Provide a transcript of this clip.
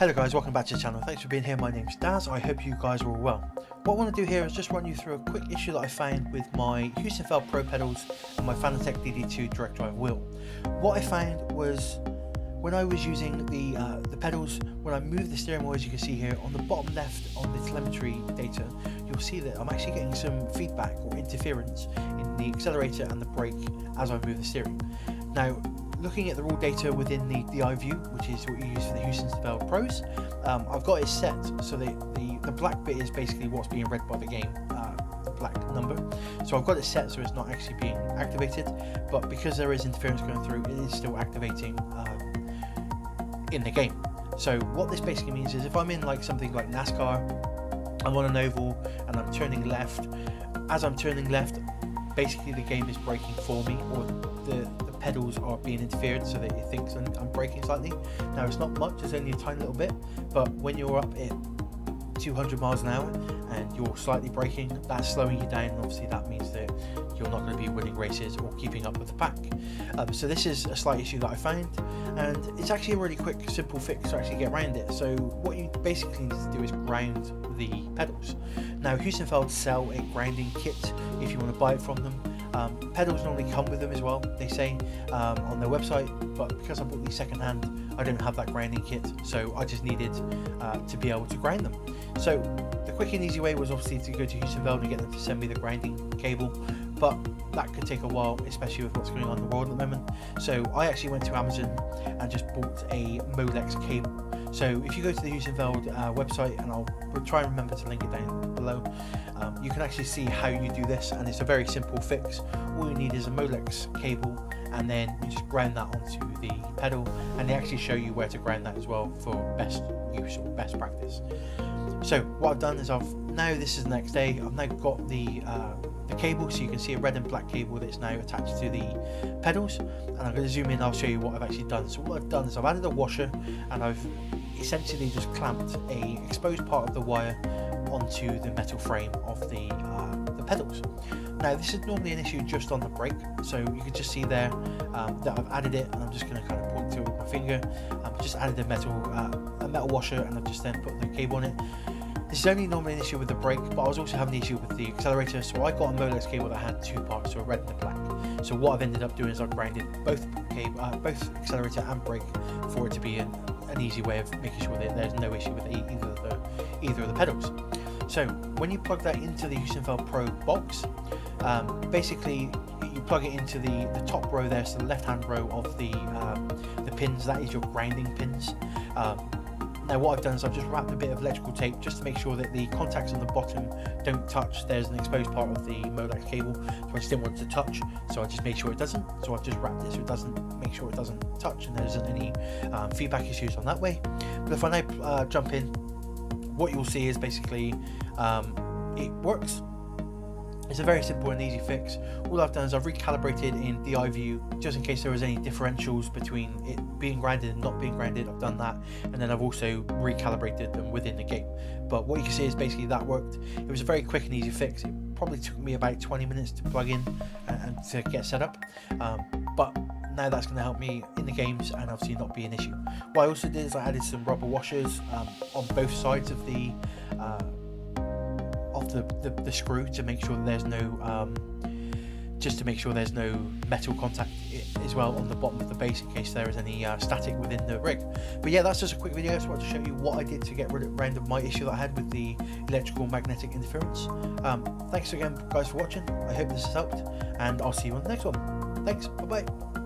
Hello guys, welcome back to the channel. Thanks for being here. My name's Daz. I hope you guys are all well. What I want to do here is just run you through a quick issue that I found with my Heusinkveld Pro pedals and my Fanatec DD2 direct drive wheel. What I found was when I was using the uh, the pedals, when I moved the steering wheel, as you can see here, on the bottom left on the telemetry data, you'll see that I'm actually getting some feedback or interference in the accelerator and the brake as I move the steering. Now, looking at the raw data within the, the iView, which is what you use for the Heusinkveld Pros, um, I've got it set so the, the, the black bit is basically what's being read by the game, uh, black number. So I've got it set so it's not actually being activated, but because there is interference going through, it is still activating um, in the game. So what this basically means is if I'm in like something like NASCAR, I'm on an oval and I'm turning left, as I'm turning left, basically the game is braking for me or the, the pedals are being interfered so that it thinks I'm, I'm braking slightly. Now it's not much, it's only a tiny little bit, but when you're up at 200 miles an hour and you're slightly braking, that's slowing you down. Obviously, that means that you're not going to be winning races or keeping up with the pack. Um, so this is a slight issue that I found, and it's actually a really quick, simple fix to actually get around it. So what you basically need to do is ground the pedals. Now, Heusinkveld sell a grounding kit if you want to buy it from them. Um, pedals normally come with them as well, they say um, on their website, but because I bought these second hand, I don't have that grinding kit, so I just needed uh, to be able to grind them. So the quick and easy way was obviously to go to Heusinkveld and get them to send me the grinding cable, but that could take a while, especially with what's going on in the world at the moment. So I actually went to Amazon and just bought a Molex cable. So if you go to the Heusinkveld uh, website, and I'll try and remember to link it down below, um, you can actually see how you do this, and it's a very simple fix. All you need is a Molex cable, and then you just ground that onto the pedal, and they actually show you where to ground that as well for best use or best practice. So what I've done is I've now this is the next day. I've now got the uh, the cable, so you can see a red and black cable that's now attached to the pedals. And I'm going to zoom in. I'll show you what I've actually done. So what I've done is I've added a washer, and I've essentially just clamped a exposed part of the wire onto the metal frame of the uh, the pedals. Now this is normally an issue just on the brake, so you can just see there um, that I've added it, and I'm just going to kind of point to it with my finger. I've just added a metal uh, a metal washer, and I've just then put the cable on it. This is only normally an issue with the brake, but I was also having the issue with the accelerator, so I got a Molex cable that had two parts, so a red and a black. So what I've ended up doing is I've grounded both cable, uh, both accelerator and brake for it to be an, an easy way of making sure that there's no issue with either of the either of the pedals. So when you plug that into the Heusinkveld Pro box, um, basically you plug it into the, the top row there, so the left hand row of the um, the pins, that is your grounding pins. Um, now what I've done is I've just wrapped a bit of electrical tape just to make sure that the contacts on the bottom don't touch. There's an exposed part of the Molex cable, so I just didn't want it to touch, so I just made sure it doesn't. So I've just wrapped it so it doesn't, make sure it doesn't touch and there isn't any um, feedback issues on that way. But if I now uh, jump in, what you'll see is basically um, it works it's a very simple and easy fix. All I've done is I've recalibrated in the view just in case there was any differentials between it being grounded and not being grounded. I've done that and then I've also recalibrated them within the game. But what you can see is basically that worked. It was a very quick and easy fix. It probably took me about 20 minutes to plug in and, to get set up. Um, but now that's going to help me in the games and obviously not be an issue. What I also did is I added some rubber washers um, on both sides of the uh, the, the, the, screw to make sure there's no um, just to make sure there's no metal contact as well on the bottom of the base in case there is any uh, static within the rig. But yeah, that's just a quick video. I just wanted to show you what I did to get rid of, rid of my issue that I had with the electrical magnetic interference. Um, thanks again, guys, for watching. I hope this has helped, and I'll see you on the next one. Thanks. Bye bye.